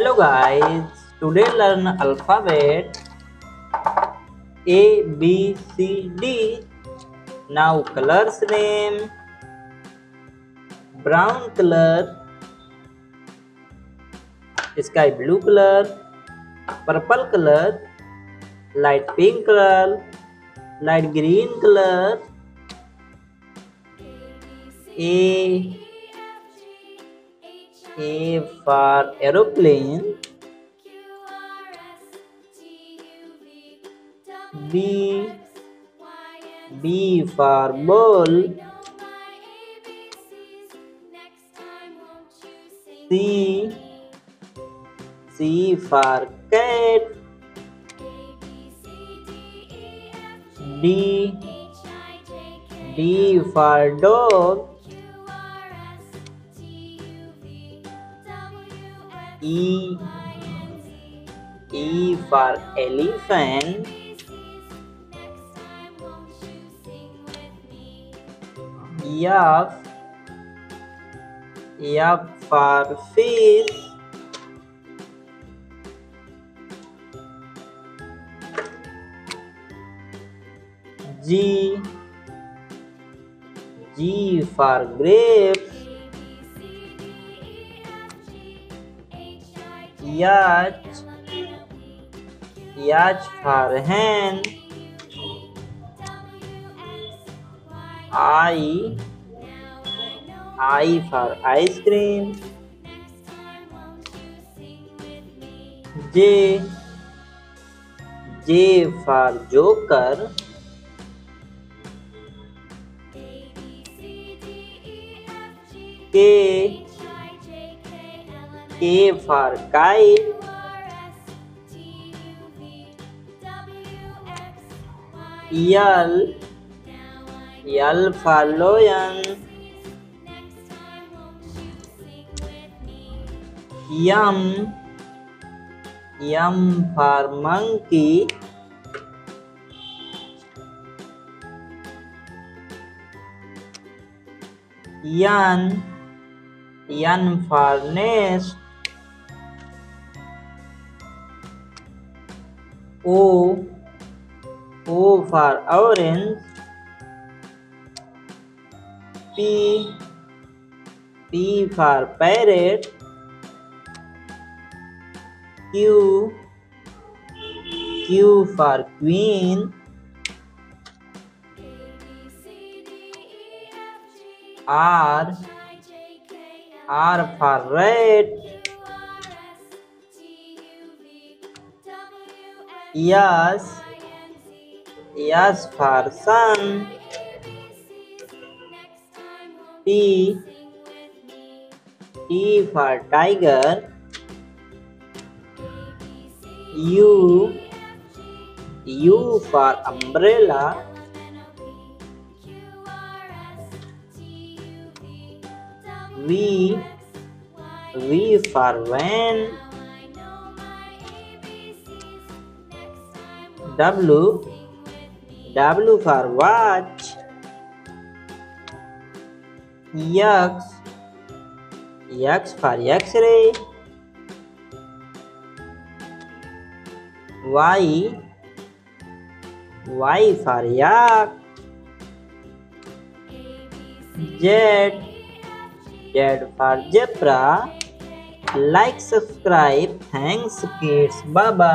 Hello guys, today learn alphabet A, B, C, D. Now colors name. Brown color, sky blue color, purple color, light pink color, light green color, A, A for aeroplane, B, B for ball, C, C for cat, D, D for dog, E, E for elephant, F, F for fish, G, G for grapes, H for hen, I, I for ice cream, J, J for joker, K, K for kite, L, L for lion, M, M for monkey, N, N for nest, O, O for orange, P, P for parrot, Q, Q for queen, R, R for red, S, S for sun, T, T for tiger, U, U for umbrella, V, V for van, W, W for watch, X, X for X-ray, Y, Y for yak, Z, Z for zebra. Like, subscribe. Thanks, kids. Bye bye.